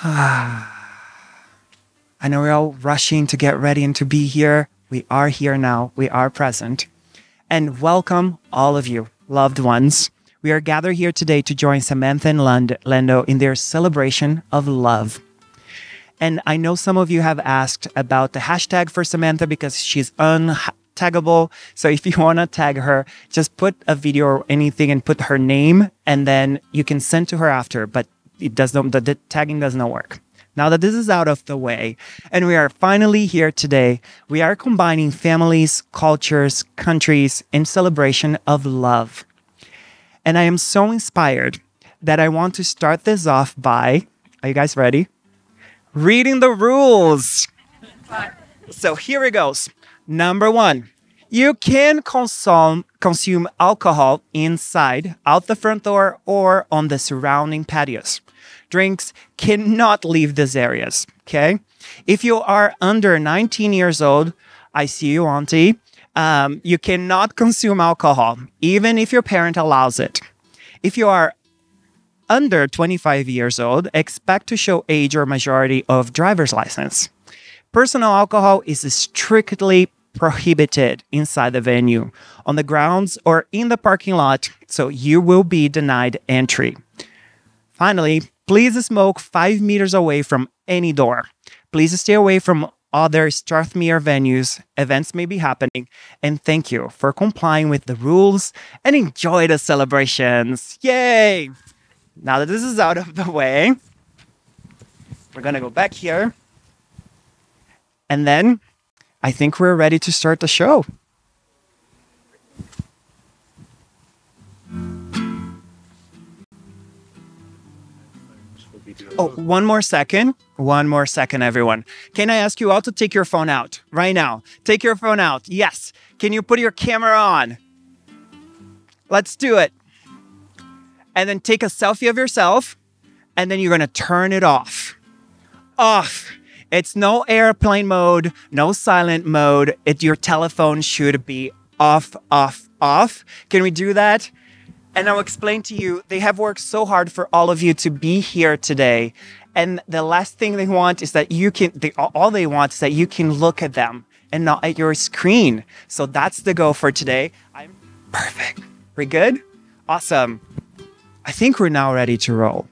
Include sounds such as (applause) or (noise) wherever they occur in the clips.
Ah. I know we're all rushing to get ready and to be here. We are here now. We are present. And welcome, all of you, loved ones. We are gathered here today to join Samantha and Lando in their celebration of love. And I know some of you have asked about the hashtag for Samantha because she's untaggable. So if you (laughs) want to tag her, just put a video or anything and put her name, and then you can send to her after. But it does not, the, the tagging does not work. Now that this is out of the way, and we are finally here today, we are combining families, cultures, countries in celebration of love. And I am so inspired that I want to start this off by, are you guys ready? Reading the rules. So here it goes. Number one, you can consume consume alcohol inside, out the front door, or on the surrounding patios. Drinks cannot leave these areas. Okay. If you are under 19 years old, I see you, Auntie. Um, you cannot consume alcohol, even if your parent allows it. If you are under 25 years old, expect to show age or majority of driver's license. Personal alcohol is strictly prohibited inside the venue, on the grounds, or in the parking lot, so you will be denied entry. Finally, please smoke five meters away from any door. Please stay away from other Strathmere venues. Events may be happening. And thank you for complying with the rules and enjoy the celebrations. Yay! Now that this is out of the way, we're gonna go back here. And then I think we're ready to start the show. Oh, one more second. One more second, everyone. Can I ask you all to take your phone out right now? Take your phone out. Yes. Can you put your camera on? Let's do it. And then take a selfie of yourself, and then you're going to turn it off. Off. It's no airplane mode, no silent mode. It, your telephone should be off, off, off. Can we do that? And I'll explain to you, they have worked so hard for all of you to be here today. And the last thing they want is that you can, they, all they want is that you can look at them and not at your screen. So that's the goal for today. I'm perfect. We good? Awesome. I think we're now ready to roll.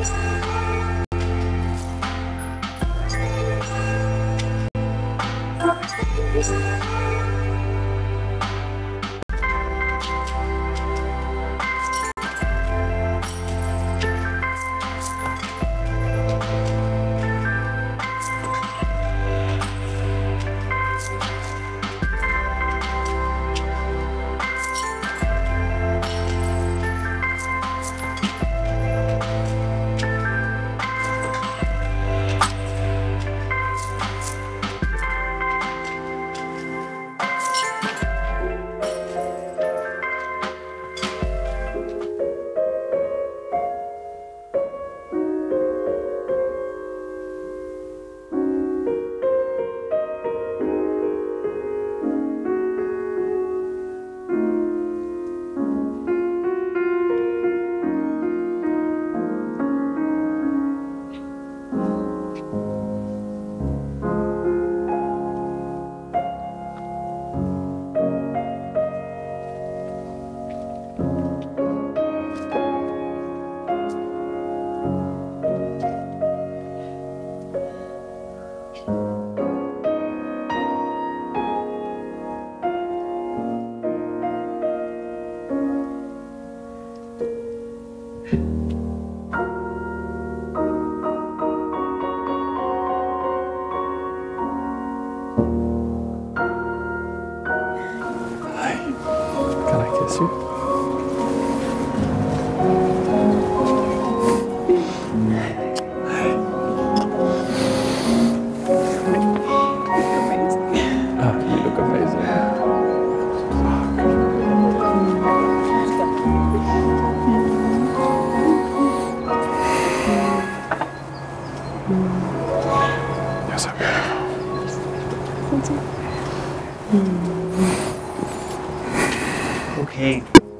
Música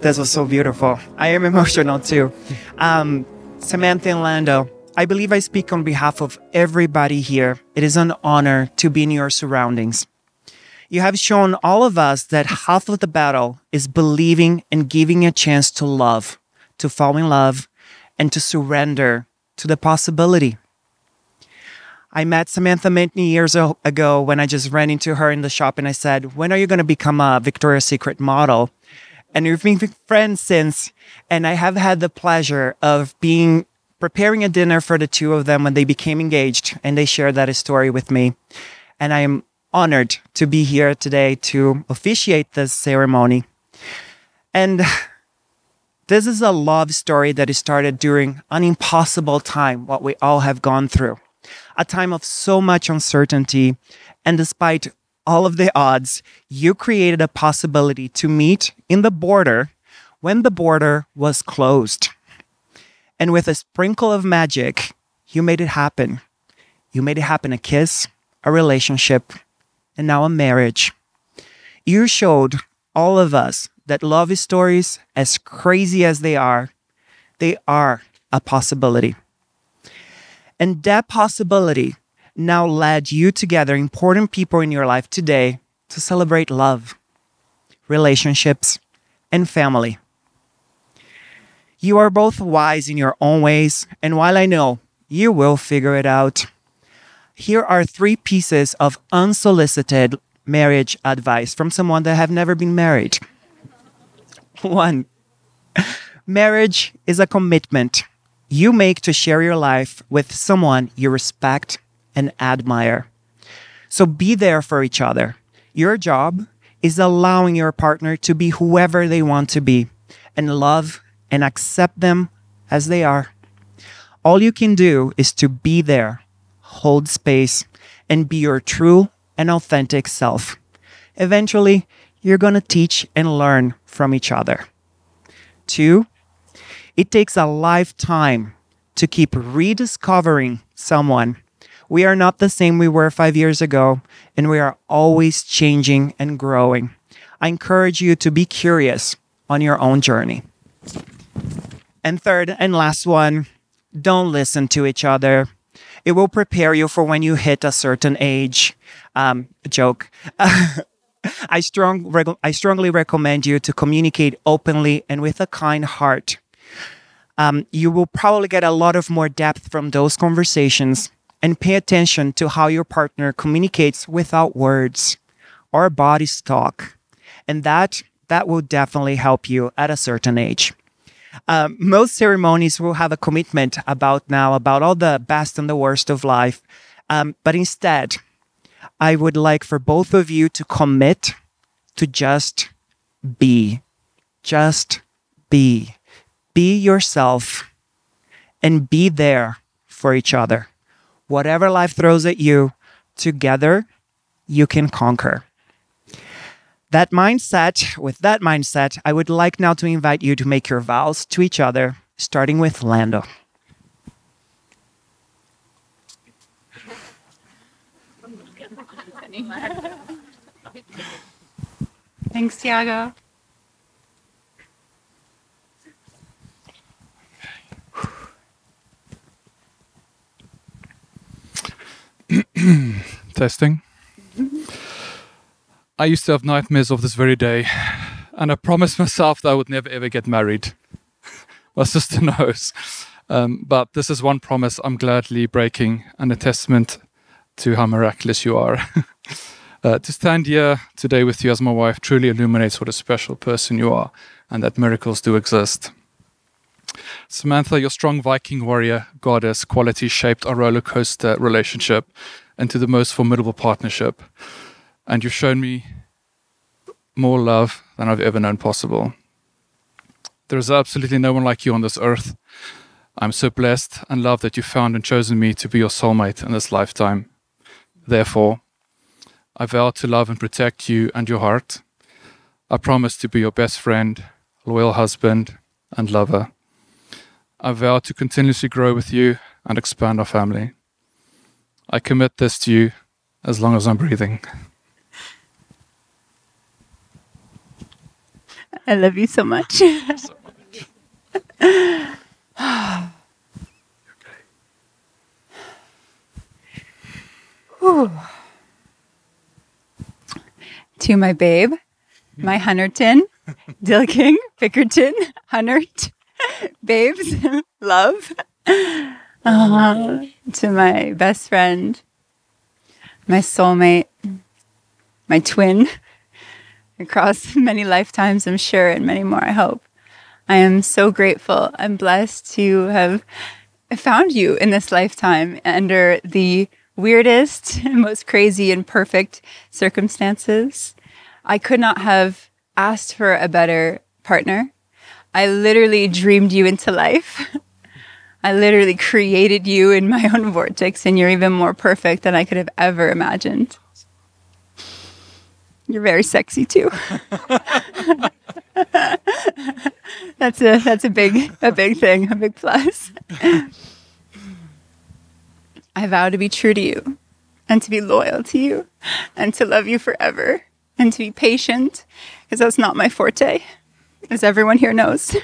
This was so beautiful. I am (laughs) emotional too. Um, Samantha and Lando, I believe I speak on behalf of everybody here. It is an honor to be in your surroundings. You have shown all of us that half of the battle is believing and giving a chance to love, to fall in love, and to surrender to the possibility. I met Samantha many years ago when I just ran into her in the shop and I said, When are you going to become a Victoria's Secret model? And we've been friends since. And I have had the pleasure of being preparing a dinner for the two of them when they became engaged and they shared that story with me. And I am honored to be here today to officiate this ceremony. And this is a love story that is started during an impossible time, what we all have gone through. A time of so much uncertainty. And despite all of the odds, you created a possibility to meet in the border when the border was closed. And with a sprinkle of magic, you made it happen. You made it happen a kiss, a relationship, and now a marriage. You showed all of us that love stories, as crazy as they are, they are a possibility. And that possibility now led you together, important people in your life today, to celebrate love, relationships, and family. You are both wise in your own ways, and while I know you will figure it out, here are three pieces of unsolicited marriage advice from someone that have never been married. (laughs) One, marriage is a commitment you make to share your life with someone you respect and admire. So be there for each other. Your job is allowing your partner to be whoever they want to be and love and accept them as they are. All you can do is to be there, hold space, and be your true and authentic self. Eventually, you're going to teach and learn from each other. Two, it takes a lifetime to keep rediscovering someone. We are not the same we were five years ago, and we are always changing and growing. I encourage you to be curious on your own journey. And third and last one, don't listen to each other. It will prepare you for when you hit a certain age. Um, joke. (laughs) I, strong, reg- I strongly recommend you to communicate openly and with a kind heart. Um, you will probably get a lot of more depth from those conversations and pay attention to how your partner communicates without words or body talk. And that, that will definitely help you at a certain age. Um, most ceremonies will have a commitment about now, about all the best and the worst of life. Um, but instead, I would like for both of you to commit to just be. Just be. Be yourself and be there for each other. Whatever life throws at you, together you can conquer that mindset, with that mindset, I would like now to invite you to make your vows to each other, starting with Lando. Thanks, Thiago. (clears throat) Testing. I used to have nightmares of this very day, and I promised myself that I would never ever get married. (laughs) My sister (laughs) knows. Um, but this is one promise I'm gladly breaking and a testament to how miraculous you are. (laughs) uh, to stand here today with you as my wife truly illuminates what a special person you are and that miracles do exist. Samantha, your strong Viking warrior goddess quality shaped our roller coaster relationship into the most formidable partnership and you've shown me more love than I've ever known possible. There is absolutely no one like you on this earth. I'm so blessed and loved that you found and chosen me to be your soulmate in this lifetime. Therefore, I vow to love and protect you and your heart. I promise to be your best friend, loyal husband, and lover. I vow to continuously grow with you and expand our family. I commit this to you as long as I'm breathing. I love you so much. (laughs) so much. (sighs) to my babe, my Hunterton, (laughs) Dilking, Pickerton, Hunter, (laughs) babes, love. Uh, (laughs) to my best friend, my soulmate, my twin, (laughs) across many lifetimes, I'm sure, and many more, I hope. I am so grateful. I'm blessed to have found you in this lifetime under the weirdest, (laughs) most crazy, and perfect circumstances. I could not have asked for a better partner. I literally dreamed you into life. I literally created you in my (laughs) own vortex, and you're even more perfect than I could have ever imagined. You're very sexy too. (laughs) that's a that's a big a big thing, a big plus. (laughs) I vow to be true to you and to be loyal to you and to love you forever and to be patient because that's not my forte, as everyone here knows,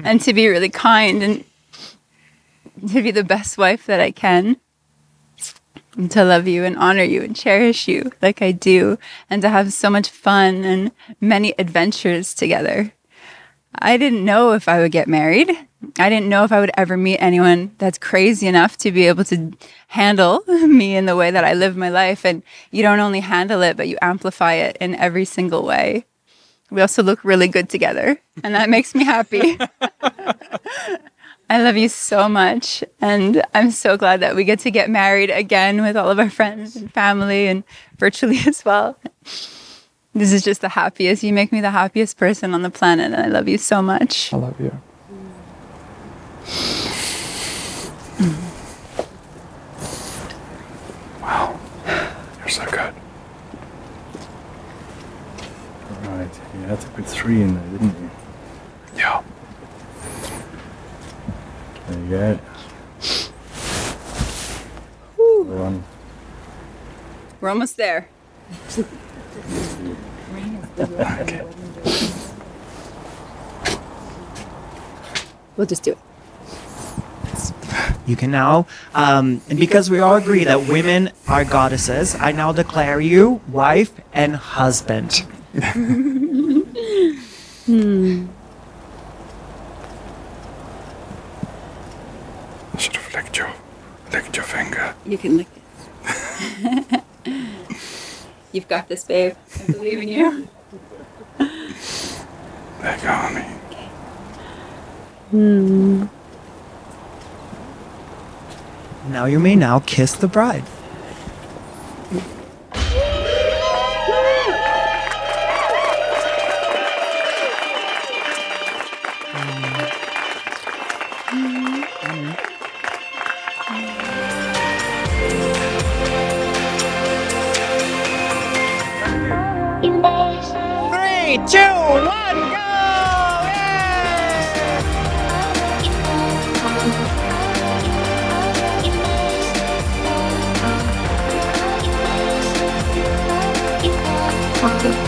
and to be really kind and (laughs) to be the best wife that I can and to love you and honor you and cherish you like I do and to have so much fun and many adventures together. I didn't know if I would get married. I didn't know if I would ever meet anyone that's crazy enough to be able to handle (laughs) me in the way that I live my life. And you don't only handle it, but you amplify it in every single way. We also look really good together, and that makes me happy. (laughs) I love you so much. And I'm so glad that we get to get married again with all of our friends and family and virtually (laughs) as well. This is just the happiest. You make me the happiest person on the planet. And I love you so much. I love you. Wow. You're so good. Right, you had to put three in there, didn't you? There you We're almost there. Okay. We'll just do it. You can now, um, and because we all agree that women are goddesses, I now declare you wife and husband. I (laughs) (laughs) should have licked your, licked your finger. You can lick it. (laughs) You've got this, babe. I believe in you. There you go, honey. Now you may now kiss the bride. fucker.